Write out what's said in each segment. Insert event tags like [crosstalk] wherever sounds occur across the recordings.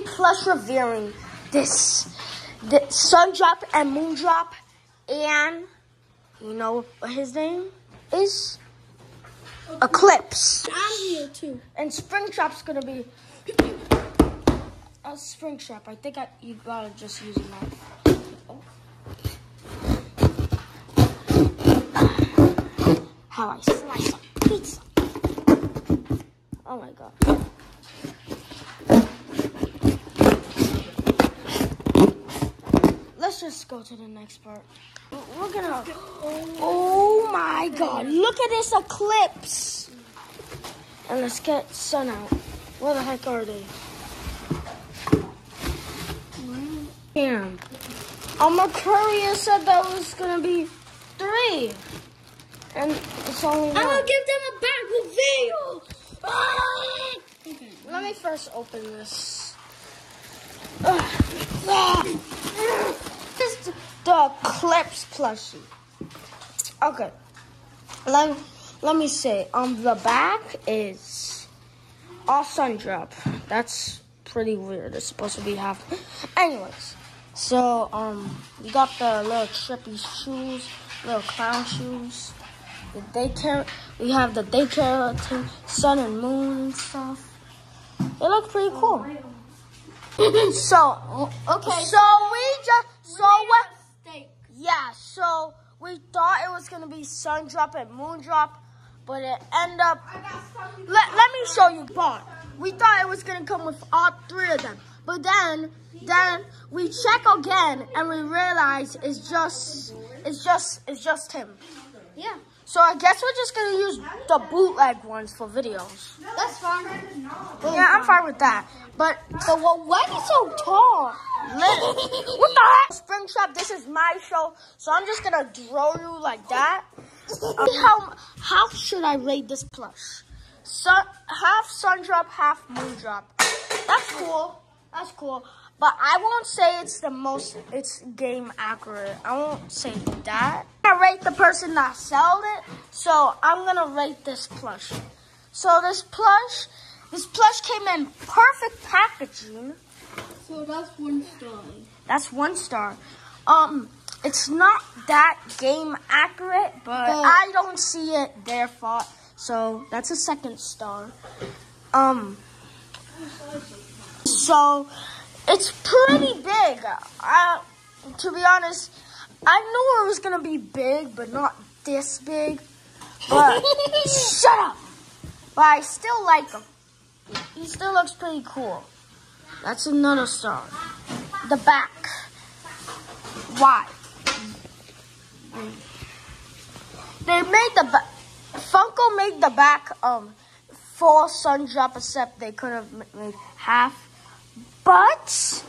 be plush revealing this, the sun drop and moon drop, and you know what his name is? Eclipse. I'm here too. And Springtrap's gonna be a Spring Trap. I think I, you gotta just use a knife. How I slice a pizza. Oh my god. Let's just go to the next part. We're gonna. Oh my god! Look at this eclipse. And let's get sun out. Where the heck are they? Damn. Um, Mercurius said that was gonna be three. And it's only I'm one. gonna give them a back reveal. Ah! Okay. Let me first open this. Ugh. Ah. The Eclipse plushie. Okay. Let, let me say, on the back is all sun drop. That's pretty weird. It's supposed to be half. Anyways, so um, we got the little trippy shoes, little clown shoes. The daycare, we have the daycare thing, sun and moon and stuff. They look pretty cool. [laughs] so, Okay. so we just, so what? Yeah, so we thought it was gonna be sun drop and moon drop, but it ended up. Let, let me show you part. We thought it was gonna come with all three of them, but then then we check again and we realize it's just it's just it's just him. Yeah. So I guess we're just gonna use the bootleg ones for videos. That's fine. Yeah, I'm fine with that. But but well, why are you so tall? What the heck? Spring Springtrap, this is my show, so I'm just gonna draw you like that. Um, how how should I rate this plush? Sun, half sun drop, half moon drop. That's cool. That's cool. But I won't say it's the most, it's game accurate. I won't say that. I'm gonna rate the person that sold it, so I'm gonna rate this plush. So this plush, this plush came in perfect packaging. So that's one star. That's one star. Um, it's not that game accurate, but But- I don't see it their fault. So that's a second star. Um, so it's pretty big. I, to be honest, I knew it was gonna be big, but not this big. But [laughs] shut up. But I still like him. He still looks pretty cool. That's another star. The back. Why? They made the back. Funko made the back um full sun drop, except they could have made half. But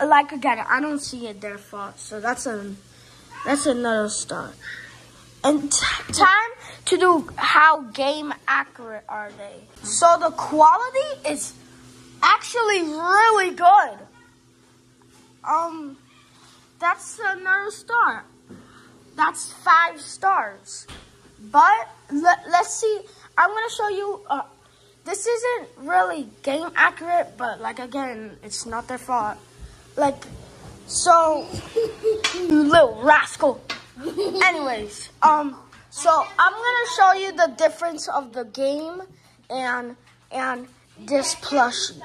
like again, I don't see it their fault. So that's a that's another star. And time to do how game accurate are they? So the quality is actually really good. Um, that's another star. That's five stars. But let, let's see. I'm gonna show you. Uh, this isn't really game accurate, but like again, it's not their fault. Like, so [laughs] you little rascal. Anyways, um, so I'm gonna show you the difference of the game and and this plushie.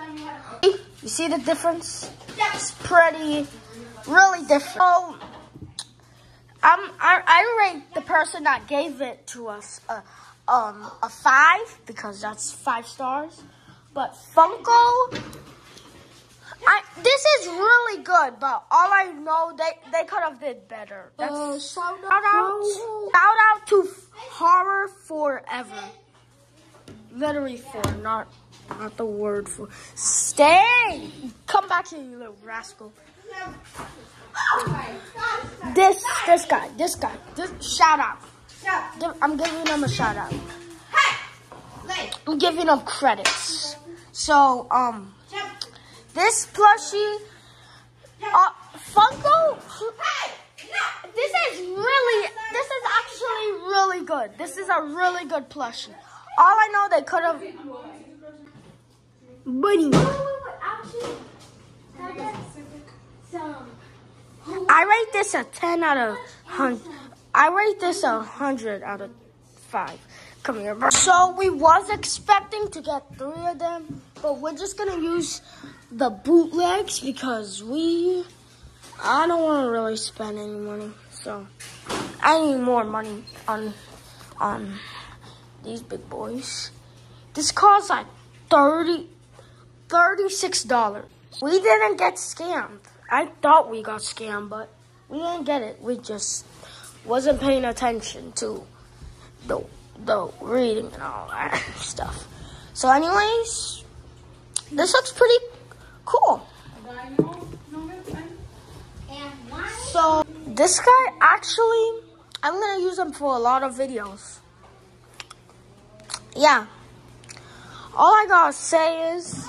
You see the difference? It's pretty, really different. So, I'm, I, I rate the person that gave it to us a, um, a five because that's five stars. But Funko, I, this is really good, but all I know, they, they could have did better. That's, Uh, shout shout out, shout out to Horror Forever. Literally for, not, not the word for. Stay! Come back here, you little rascal. This, this guy, this guy, this, shout out. Give, I'm giving them a shout out. I'm giving them credits. So, um, this plushie, uh, Funko, this is really, this is actually really good. This is a really good plushie. All I know, they could have, bunny. I rate this a 10 out of 100. I rate this a 100 out of 5. Come here, bro. So we was expecting to get three of them, but we're just gonna use the bootlegs because we, I don't want to really spend any money. So I need more money on, on these big boys. This costs like 30, $36. We didn't get scammed. I thought we got scammed, but we didn't get it. We just wasn't paying attention to the the reading and all that [laughs] stuff. So, anyways, this looks pretty cool. So, this guy actually, I'm gonna use him for a lot of videos. Yeah. All I gotta say is.